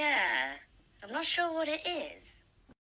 Yeah, I'm not sure what it is.